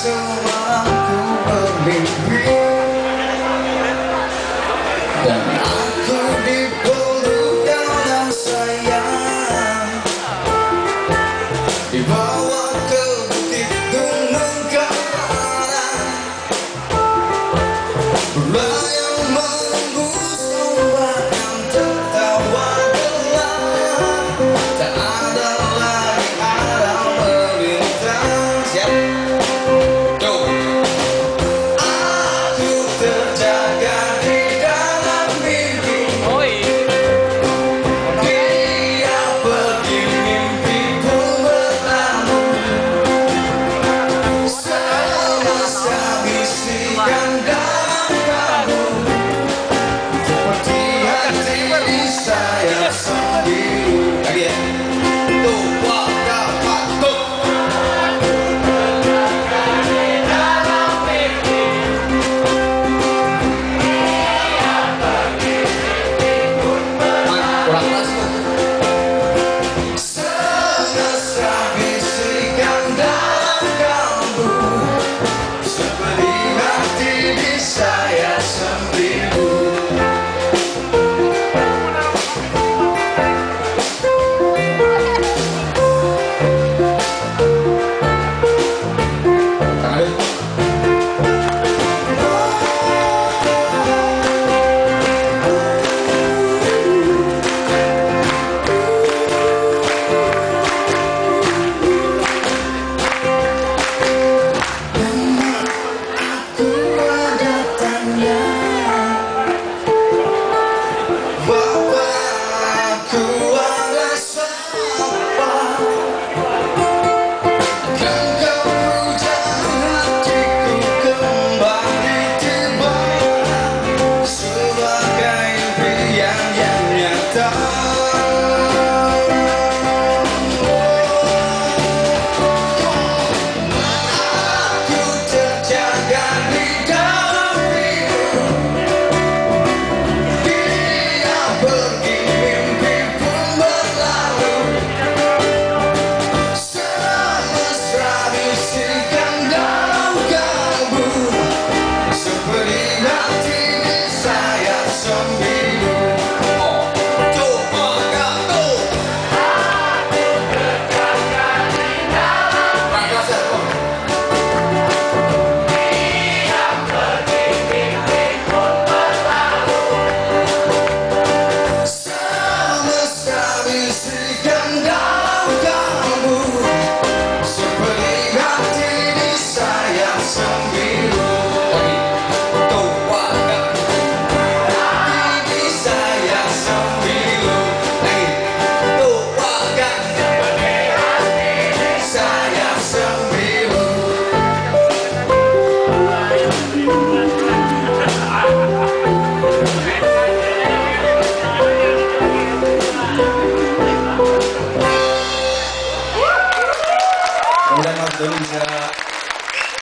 Semua yeah.